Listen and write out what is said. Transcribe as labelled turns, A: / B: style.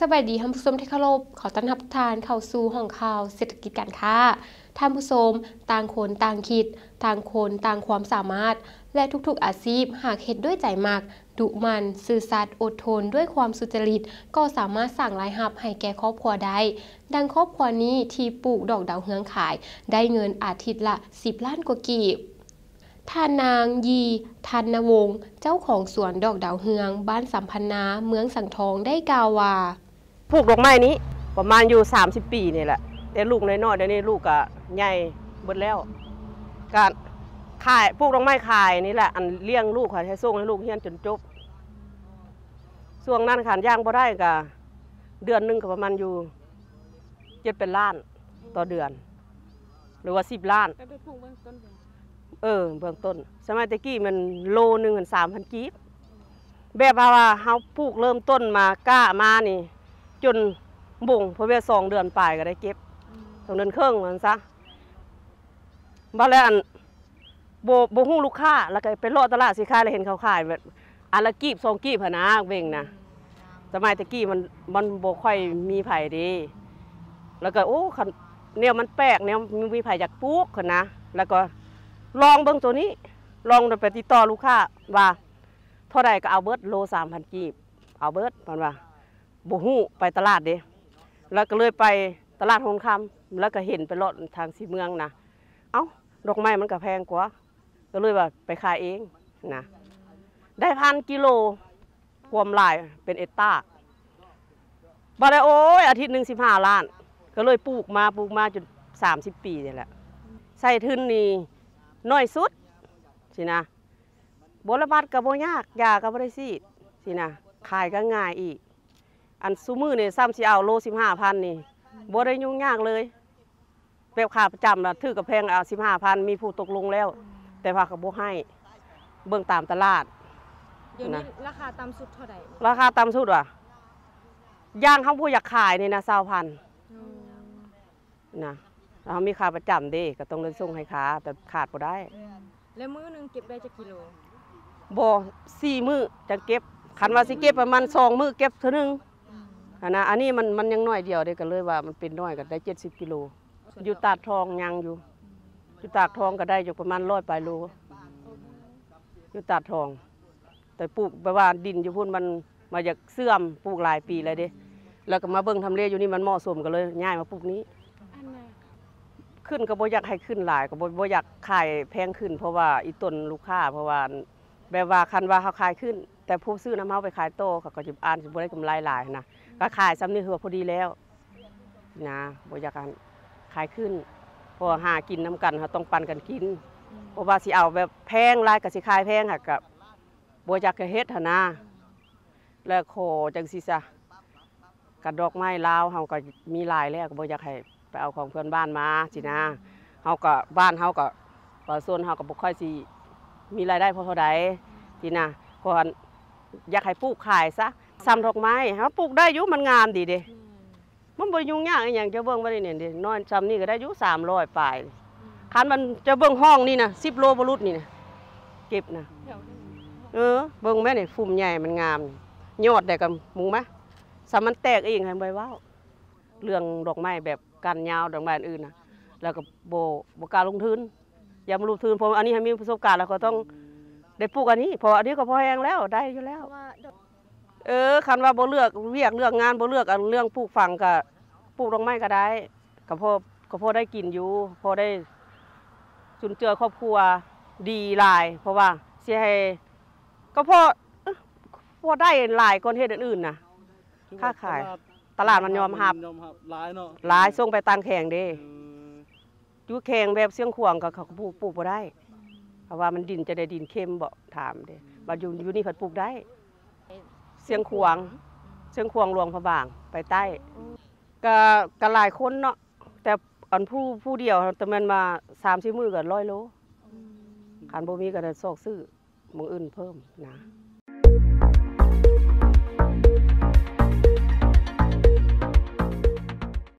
A: สวัสดีท่านผู้ชมที่เคารพขอต้อนรับทุกท่านเข้าสู่ห้องข่าวเศรษฐกิจการค้าท่านผู้ชมต่างคนต่างคิด ต่างคนต่างความสามารถ และทุกๆอาชีพหากเฮ็ดด้วยใจมักดุมันซื่อสัตย์อดทนด้วยความสุจริต ก็สามารถสั่งรายรับให้แก่ครอบครัวได้ ดังครอบครัวนี้ที่ปลูกดอกดาวเฮืองขาย ได้เงินอาทิตย์ละ 10 ล้านกว่ากีบท่านนางยีทันนวงศ์เจ้าของสวนดอกดาวเฮือง บ้านสัมพันนา เมืองสังทองได้กล่าวว่า
B: ปลูกดอกไม้นี้ประมาณอยู่ 30 ปีนี่แหละแต่ลูกน้อยๆเดี๋ยวนี้ลูกก็ใหญ่เบิดแล้วการขายปลูกดอกไม้ขายนี่แหละอันเลี้ยงลูกค่ะให้ส่งให้ลูกเรียนจนจบช่วงนั้นขันย่างบ่ได้ก็เดือนหนึงก็ประมาณอยู่เจ็ดเป็นล้านต่อเดือน หรือว่าสิบล้าน
C: ก็ไปปลูกเบื้องต้นเลย
B: เออเบื้องต้น สมัยตะกี้มันโลหนึ่งสามพันกีบแบบว่าเฮาปลูกเริ่มต้นมากล้ามานี่ จนบ่งเพราะว่าสองเดือนปลายก็ได้เก็บสองเดือนครึ่งมันซะบ้าแล้วอันโบโบหู้ลูกค้าแล้วก็ไปเลาะตลาดสิขายแล้วเห็นเขาขายแบบอันละกีบสองกีบพะนะเบ่งนะสมัยตะกี้มันมันโบค่อยมีไผ่ดี แล้วก็โอ้คันเนี่ยมันแปลกเนี่ยมีไผ่จากปลูกคนนะแล้วก็ลองเบิ่งตัวนี้ ลองไปติดต่อลูกค้าว่าเท่าใดก็เอาเบิดโลสามพันกีบเอาเบิดมันว่า บ่ฮู้ไปตลาดเด้แล้วก็เลยไปตลาดหงคำแล้วก็เห็นไปเลาะทางสีเมืองนะเอ้าดอกไม้มันก็แพงกว่า ก็เลยว่าไปขายเองนะได้พันกิโลความลายเป็นเอตตาบ่ได้โอ้ยอาทิตย์หนึ่งสิบห้าล้าน ก็เลยปลูกมาปลูกมาจนสามสิบปีนี่แหละใส่ทุนนี่น้อยสุดสินะบรบัดก็บ่ยากยาก็บ่ได้ซีดสินะขายก็ง่ายอีก อันซูมือนี่ซ้ำสิเอาโลสิบห้าพันนี่บ่ได้ยุ่งยากเลยแบบขาประจำนะถือกับแพงเอาสิบห้าพันมีผู้ตกลงแล้ว แต่ว่าเขาบ่ให้ เบิ่งตามตลาด
C: เดี๋ยวนี้
B: นะ
C: ราคาต่ำสุดเท่าไหร่
B: ราคาต่ำสุดว่ะย่างเขาผู้อยากขายนี่นะสาวพันนะแล้วเขามีค่าประจำเด้ก็ต้องเดินส่งให้ค้าแต่ขาดบ่ได้
C: แล้วมื้อหนึงเก็บได้จะกิโล
B: บ่สี่มื้อจะเก็บคันว่าสิเก็บประมาณสองมื้อเก็บเท่านึงอะ นะอันนี้มันมันยังน้อยเดียวเด้ก็เลยว่ามันเป็นน้อยก็ได้70กิโล อยู่ตาดทองยังอยู่ อยู่ตากทองก็ได้อยู่ประมาณร้อยปลายโลอยู่ตาดทอง แต่ปลูกไปว่าดินอยู่พุ่นมันมาจากเสื่อมปลูกหลายปีเลยเด้ แล้วก็มาเบิ่งทำเลอยู่นี่มันเหมาะสมก็เลยย้ายมาปลูกนี้ ขึ้นก็บ่อยากให้ขึ้นหลายก็บ่อยากขายแพงขึ้น เพราะว่าอีต้นลูกค้าเพราะว่าแบบว่าคันว่าเขาขายขึ้น แต่ผู้ซื้อน้ำเฮาไปขายโตเขาก็จะอ่านสิบ่ได้กำไรหลายนะก็ขายซ้ำนี่คือว่าพอดีแล้วนะบ่อยากให้ขายขึ้นพราะว่าหากินน้ำกันเขาต้องปันกันกินเพราะว่าสิเอาแบบแพงลายก็สิขายแพงค่ะกับบ่อยากจะเฮ็ดหั่นนะแล้วขอจังซี่ซะกับดอกไม้ลาวเฮาก็มีลายแล้วก็บ่อยากให้ไปเอาของเพื่อนบ้านมาสินะเฮาก็บ้านเฮาก็ว่าส่วนเฮาก็บ่ค่อยสิมีรายได้พอเท่าใดสินะก่อน อยากให้ปลูกขายซะซ้ำดอกไม้เฮาปลูกได้อยู่มันงามดีเด้มันบ่ได้ยุ่งยากอหย่างจะเบิ่งบ่ได้เนี่ยเด้น้อยซ้ำนี่ก็ได้อยู่300ปลายคันมันจะเบิ่งห้องนี่นะ10โลบ่รุดนี่นะเก็บนะ
C: เดี๋ยวนี้
B: เออเบิ่งแม่นี่ฝุ่มใหญ่มันงามยอดได้กับหมูมะสามันแตกเองให้บ่ว้าวเรื่องดอกไม้แบบกันยาวดอกไม้อื่นนะแล้วก็บ่บ่กล้าลงทุนอย่ามาลงทุนเพราะอันนี้ให้มีประสบการณ์แล้วก็ต้อง ได้ปลูกอันนี้เพราะอันนี้ก็พอแห้งแล้วได้อยู่แล้ว
C: เพราะว่าดอก
B: เออคันว่าบ่เลือกเวียกเลือกงานบ่เลือกอันเรื่องปลูกฝังก็ปลูกดอกไม้ก็ได้ก็พอก็พอได้กินอยู่พอได้จุนเจือครอบครัวดีหลาย เพราะว่าสิให้ก็พอเอ้อพอได้หลายคนเฮ็ดอื่นๆน่ะค้าขายตลาดมันยอมรับ
D: ยอมรับหลายเนาะ
B: หลายส่งไปต่างแข่งเด้
D: เออ
B: อยู่แข่งแบบเสียงขวางก็เขาก็ปลูกปลูกบ่ได้ เพราะว่ามันดินจะได้ดินเค็มบ่ถามเด้บัดอยู่อยู่นี่เพิ่นปลูกได้ เสียงขวางเชียงควงหลวงพระบางไปใต้ ก็ก็หลายคนเนาะแต่อันผู้ผู้เดียวแต่มันมาสามสี่มือก็ร้อยโลคันบ่มีก็ได้ซอกซื้อหมืออื่นเพิ่มนะ
C: อ